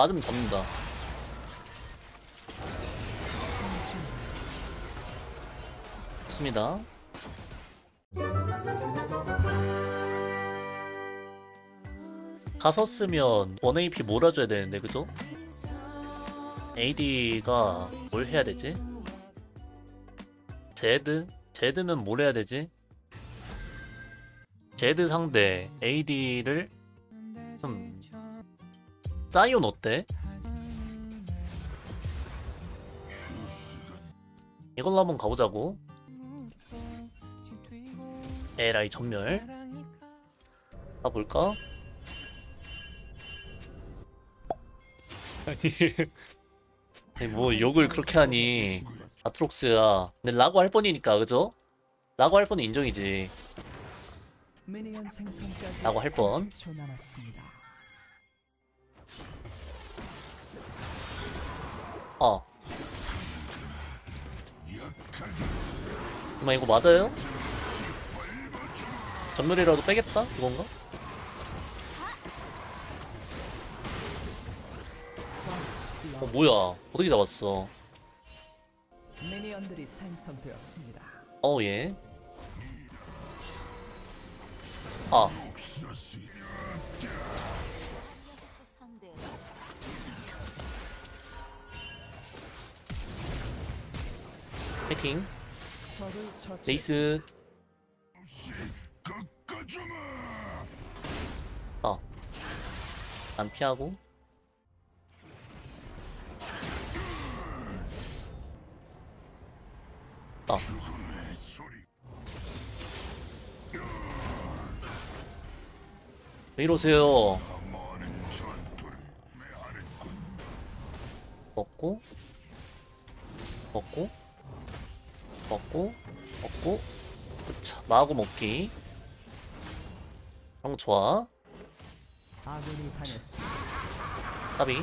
맞으면 잡는다. 좋습니다. 가서 쓰면 1AP 몰아줘야 되는데 그죠? AD가 뭘 해야 되지? 제드? 제드는 뭘 해야 되지? 제드 상대 AD를 좀 사이온 어때? 이걸로 한번 가보자고 에라이 전멸 가볼까? 아니 뭐 욕을 그렇게 하니 아트록스야 근데 라고 할 뻔이니까 그죠? 라고 할 뻔은 인정이지 라고 할 뻔. 30초 남았습니다. 어 정말 이거 맞아요? 전멸이라도 빼겠다? 그건가? 어 뭐야 어떻게 잡았어 미니언들이 생성되었습니다. 어, 예. 아, 해킹. 레이스. 아. 안 피하고. 아. 왜 이러세요? 먹고, 먹고, 먹고, 먹고, 그차 마구 먹기. 형 좋아. 까비.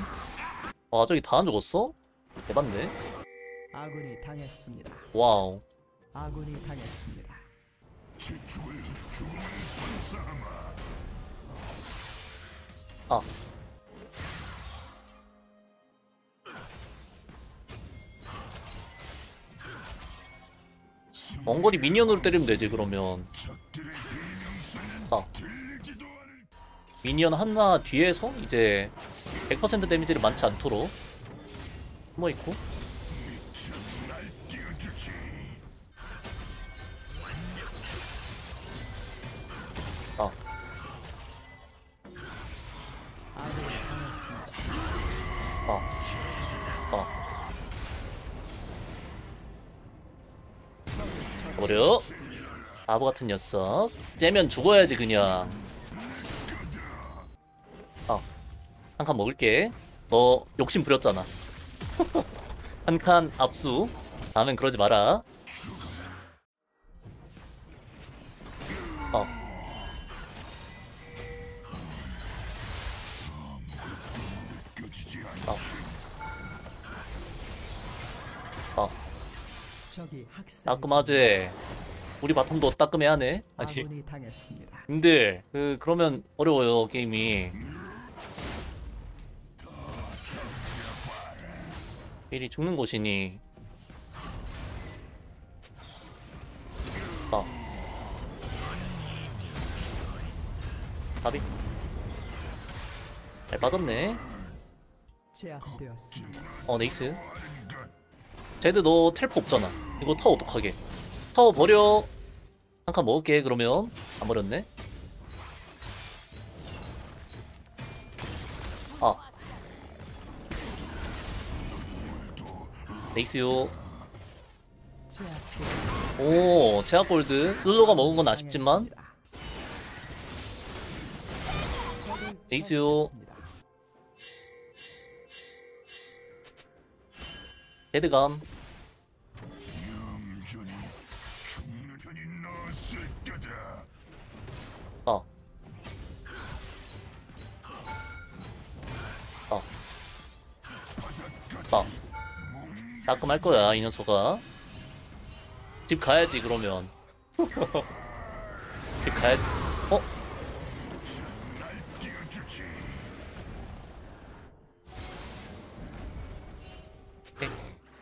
와 저기 다 안 죽었어? 대박네. 아군이 당했습니다. wow. 아군이 당했습니다. 아. 원거리 미니언으로 때리면 되지 그러면 아. 미니언 하나 뒤에서 이제 100% 데미지를 많지 않도록 숨어 있고 같은 녀석. 째면 죽어야지 그냥. 아. 한 칸 먹을게. 너 욕심 부렸잖아. 한 칸 압수. 다음엔 그러지 마라. 어. 어. 어. 따끔하지. 우리 바텀도 따끔해하네. 아니, 아군이 당했습니다. 님들 그 그러면 어려워요 게임이. 일이 죽는 곳이니. 아. 답이. 잘 빠졌네. 제압되었습니다. 어 nice 제드 너 텔포 없잖아 이거 타워 어떡하게 타워 버려 한 칸 먹을게 그러면 안 버렸네 아 제압되었습니다. 오 제압골드 솔로가 먹은 건 아쉽지만. 처치했습니다. 제드감 빡. 따끔할 거야 이 녀석아. 집 가야지 그러면. 집 가야지. 어?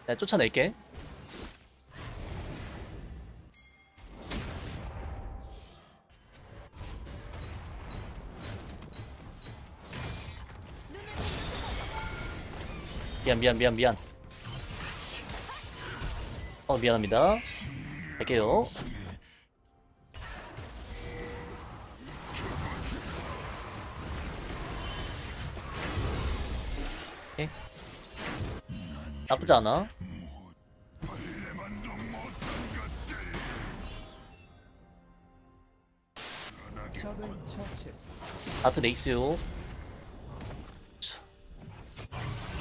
내가 쫓아낼게. 미안 미안 미안 미안. 어 미안합니다. 갈게요. 오케이. 나쁘지 않아. 아트 네이스요.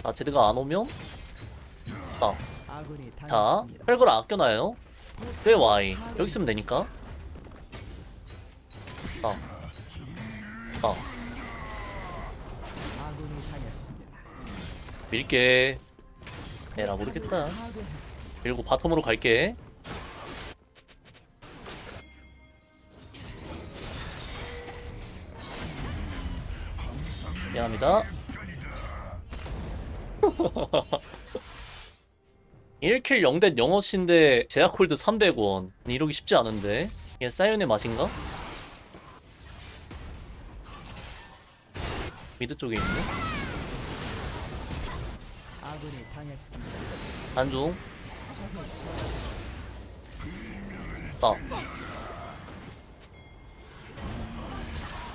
아, 제드가 안 오면? 자, 자. 혈구를 아껴놔요. 왜 Y? 여기 있으면 되니까. 자, 자. 밀게. 에라, 모르겠다. 밀고 바텀으로 갈게. 미안합니다. 1kill 0데스 0어신데 제압골드 300원. 이러기 쉽지 않은데. 이게 사이온의 맛인가? 미드 쪽에 있네. 처치. 따.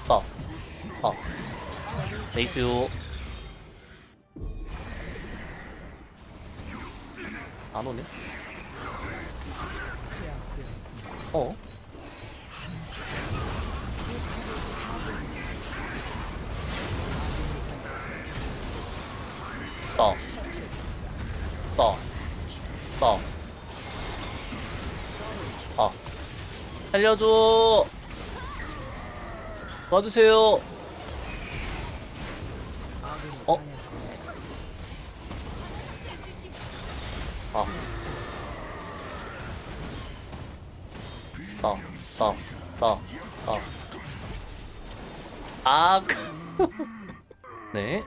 따. 따. 네이스요. 안 오네. 어. 따. 따. 따. 아. 살려줘. 도와주세요. 따. 따. 따. 따. 아. 네.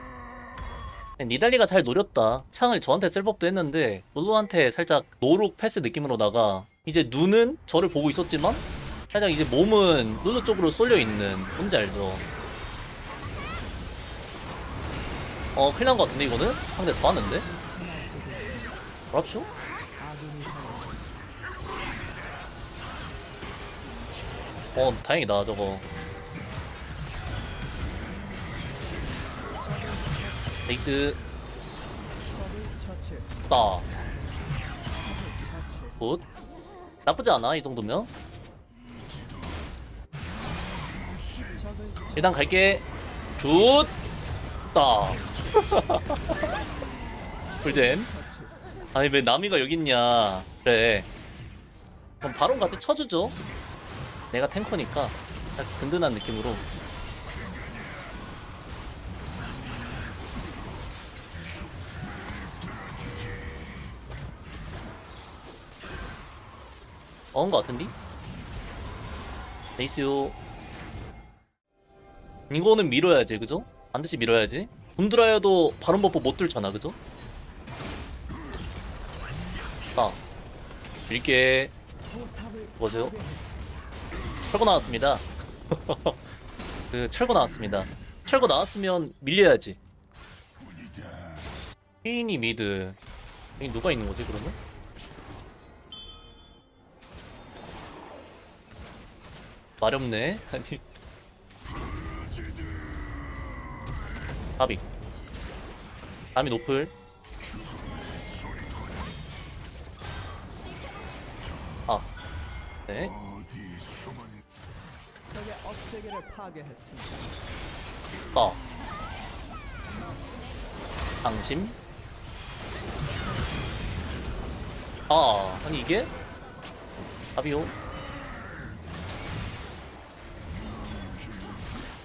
니달리가 잘 노렸다. 창을 저한테 쓸 법도 했는데 룰루한테 살짝 노룩 패스 느낌으로다가 이제 눈은 저를 보고 있었지만 살짝 이제 몸은 룰루 쪽으로 쏠려 있는 뭔지 알죠? 어 큰일 난 것 같은데 이거는? 상대 좋았는데? 그렇죠? 어 다행이다 저거 베이스. 따. good 나쁘지 않아 이 정도면 일단 갈게 good 따. 불잼. 아니 왜 나미가 여기 있냐 그래 그럼 바론 같이 쳐주죠 내가 탱커니까 딱 든든한 느낌으로 어은 거 같은디? nice요 이거는 밀어야지 그죠? 반드시 밀어야지 군드라여도 바론 버프 못 뚫잖아 그죠? 아 밀게 뭐세요? 철거 나왔습니다. 그 철거 나왔습니다. 철거 나왔으면 밀려야지. 케인이 미드. 여기 누가 있는 거지 그러면? 마렵네. 아니. 가비. 감이 노플. 아. 네. 업체계를 파괴했습니다. 떠 방심? 아 아니 이게? 아비오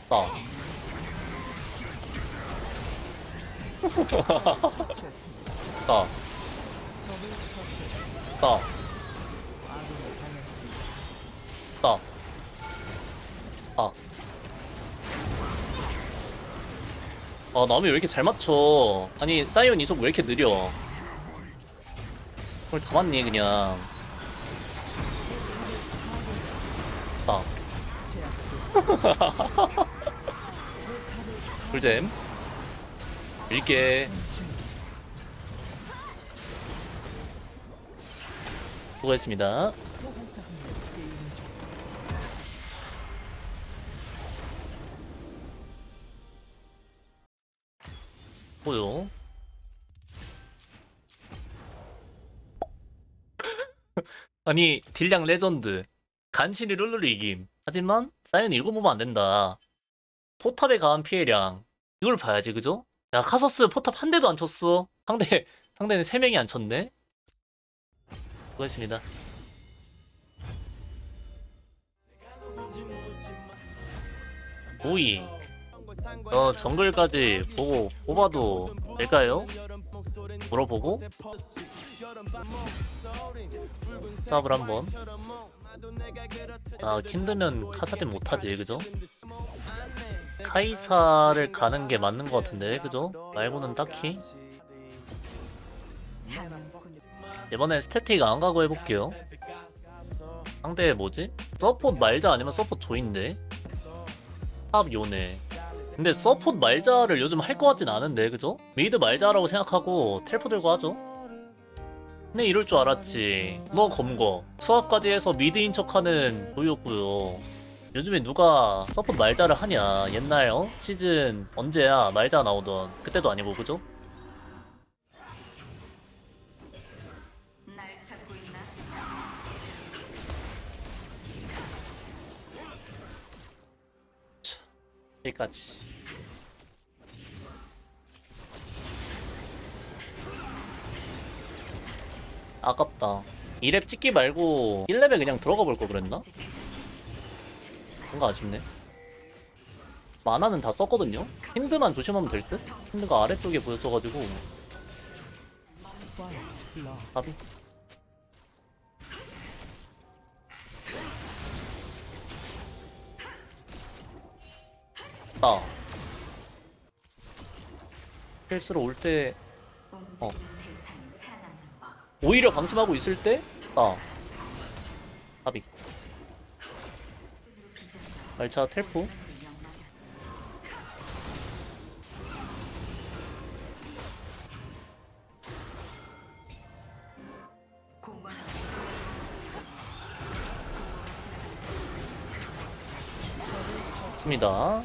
떠. 떠. 떠 아. 아, 남이 왜 이렇게 잘 맞춰? 아니, 사이온 이속 왜 이렇게 느려? 그걸 다 맞니 그냥 아 불잼 밀게 수고했습니다. 보여 아니 딜량 레전드. 간신히 룰루를 이김. 하지만 사이온 이거 보면 안 된다. 포탑에 가한 피해량. 이걸 봐야지 그죠? 야 카서스 포탑 한 대도 안 쳤어. 상대 상대는 세 명이 안 쳤네. 수고했습니다. 오이 어 정글까지 보고 뽑아도 될까요? 물어보고 swap을 한번 아 킨드면 카사딘 못하지 그죠? 카이사를 가는 게 맞는 것 같은데 그죠? 말고는 딱히 이번엔 스태틱 안 가고 해볼게요 상대 뭐지? 서폿 말자 아니면 서폿 조인데 탑 요네 근데 서폿 말자를 요즘 할 것 같진 않은데 그죠? 미드 말자라고 생각하고 텔포 들고 하죠. 근데 이럴 줄 알았지. 너 검거. swap까지 해서 미드인 척하는 조이였고요. 요즘에 누가 서폿 말자를 하냐. 옛날 어? 시즌 언제야 말자 나오던 그때도 아니고 그죠? 여기까지 아깝다 2렙 찍기 말고 1렙에 그냥 들어가 볼거 그랬나? 뭔가 아쉽네 만화는 다 썼거든요? 힌드만 조심하면 될 듯? 힌드가 아래쪽에 보였어가지고 blood. 답이 아 헬스로 올 때 어. 오히려 방심하고 있을 때, 아, 합이. 말차. 공원 습니다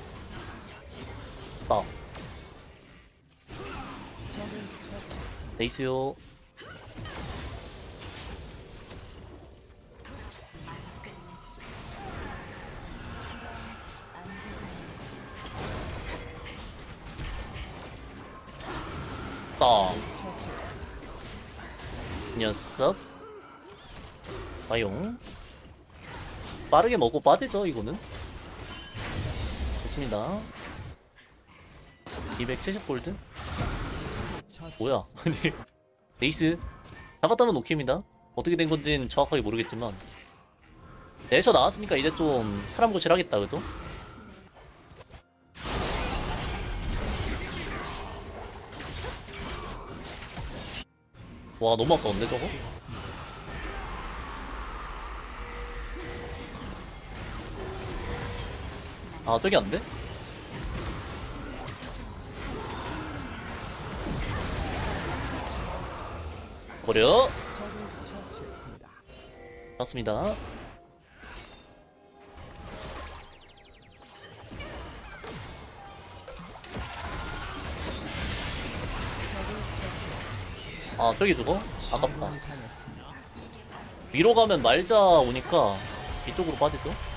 아. 네이스요. 빠르게 먹고 빠지죠, 이거는. 좋습니다. 270골드? 뭐야? 아니 에이스 잡았다면 오케이입니다 어떻게 된 건지는 정확하게 모르겠지만 내셔 나왔으니까 이제 좀 사람 고칠하겠다 그죠? 와 너무 아까운데 저거? 아 저기 안 돼? 버려. 맞습니다. 아 저기 죽어? 아깝다. 위로 가면 말자 오니까 이쪽으로 빠지죠?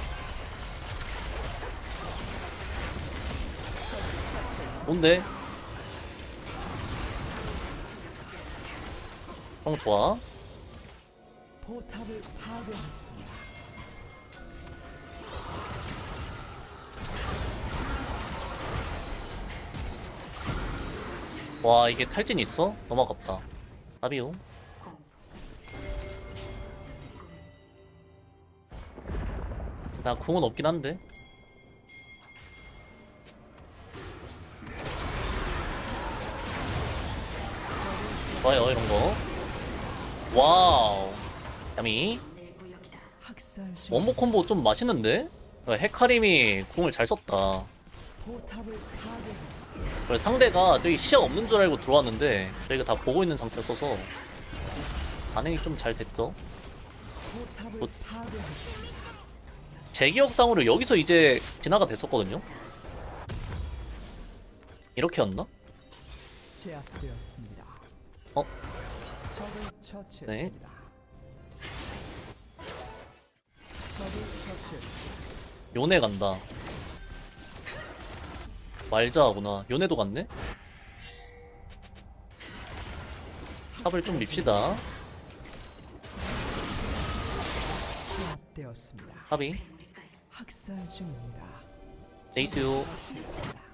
뭔데? 형 좋아. 포탑을 파괴했습니다. 와 이게 탈진 있어? 너무 아깝다. 나비요. 공나 궁은 없긴 한데. 좋아요 이런 거. wow. yummy. 원모 콤보 좀 맛있는데? 어, 헤카림이 궁을 잘 썼다. 그래 상대가 저기 시야가 없는 줄 알고 들어왔는데 저희가 다 보고 있는 상태였어서 반응이 좀 잘. 포탑을 뭐-. 제 기억상으로 여기서 이제 진화가 됐었거든요. 이렇게였나? 제압되었습니다. 어? 처치했습니다. 요네 간다. 말자구나. 요네도 갔네? 탑을 좀 밉시다. 탑이. 처치했습니다.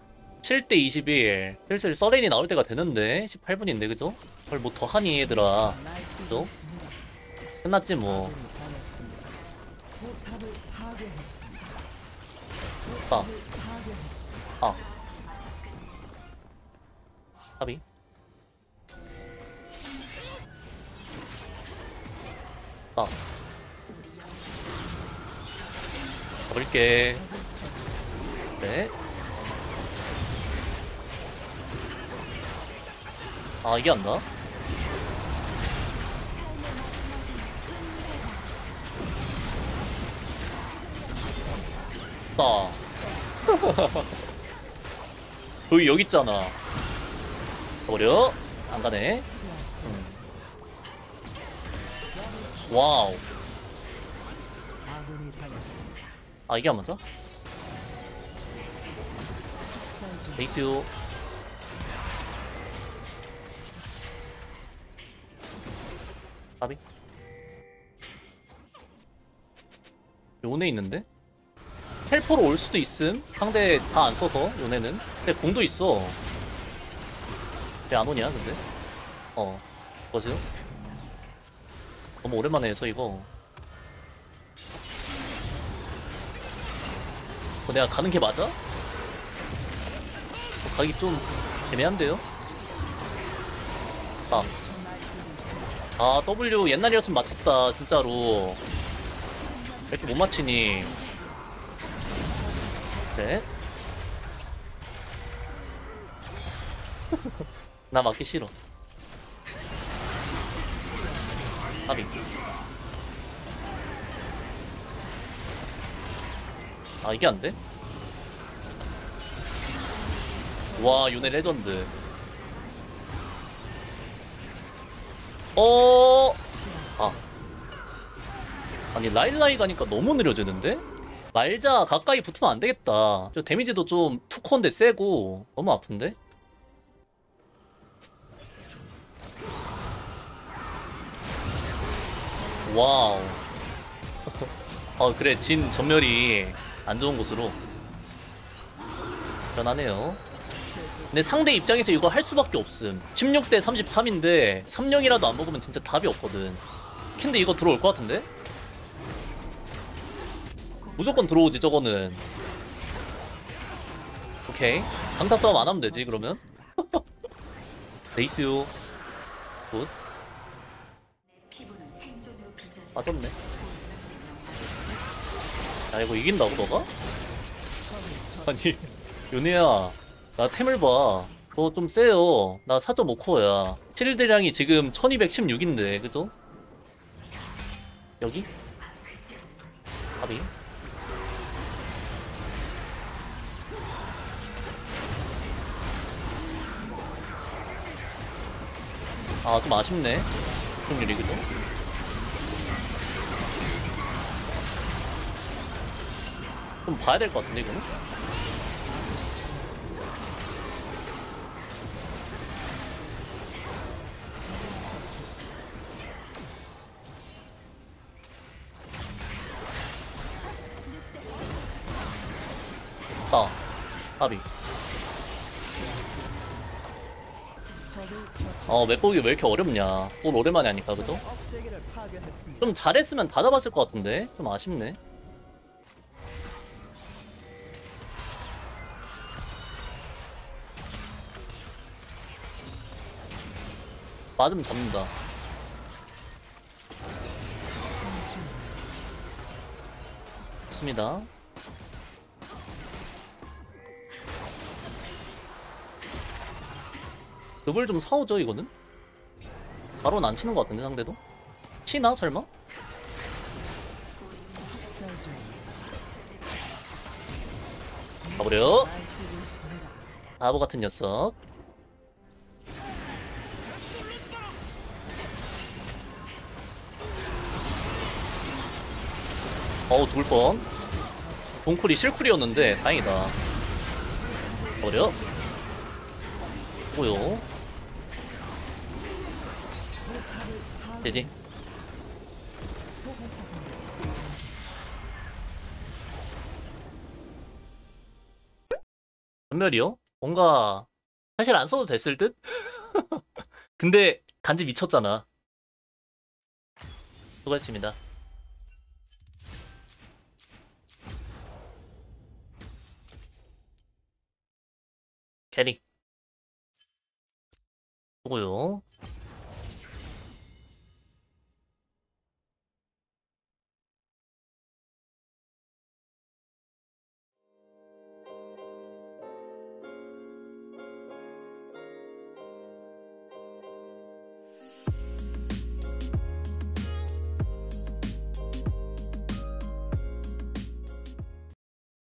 7대 21. 슬슬 서렌이 나올 때가 되는데 18분인데 그죠? 그걸 뭐 더 하니 얘들아. 있습니다. 끝났지 뭐. 아. 아. 탑이. 아. 처치했습니다. 네. 아, 이게 안 나? 따. 여기, 여기 있잖아. 버려. 안 가네. 와우. 아, 이게 안 맞아? 베이스요. 까비. 요네 있는데? 텔포로 올 수도 있음. 상대 다 안 써서 요네는. 근데 공도 있어. 왜 안 오냐 근데? 어. 뭐세요? 너무 오랜만에 해서 이거. 어, 내가 가는 게 맞아? 가기 좀 애매한데요? 아. 아, W 옛날이었으면 맞췄다, 진짜로. 왜 이렇게 못 맞히니? 네. 나 맞기 싫어. 아비. 아, 이게 안 돼? 와, 요네 레전드. 어, 아. 아니, 라일라이 가니까 너무 느려지는데? 말자 가까이 붙으면 안 되겠다. 저 damage도 좀 투콘데 세고 너무 아픈데? wow. 어, 그래. 진 점멸이 안 좋은 곳으로 변하네요. 근데 상대 입장에서 이거 할 수밖에 없음. 16대 33인데 3령이라도 안 먹으면 진짜 답이 없거든. 근데 이거 들어올 것 같은데? 무조건 들어오지 저거는. 오케이. 강타 싸움 안 하면 되지 그러면. nice요. Good. 맞았네. 야 이거 이긴다고 너가? 아니 요네야 나 템을 봐 그거 좀 세요 나 4.5코어야 7대량이 지금 1216인데 그죠? 여기? 가비 아 좀 아쉽네 승률이 그죠? 좀 봐야 될 것 같은데 이거는? 아, 아비. 어 맵보기 왜 이렇게 어렵냐? 볼 오랜만에 하니까 그죠? 좀 잘했으면 다 잡았을 것 같은데? 좀 아쉽네. 맞으면 잡는다. 좋습니다. 급을 좀 사오죠 이거는? 바로는 안 치는 것 같은데 상대도? 치나 설마? 가버려. 바보 같은 녀석 어우 죽을 뻔 동쿨이 실쿨이었는데 다행이다 버려 뭐요 되지. 전멸이요? 뭔가 사실 안 써도 됐을 듯? 근데 간지 미쳤잖아 수고했습니다 캐릭 수고요